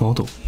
毛肚。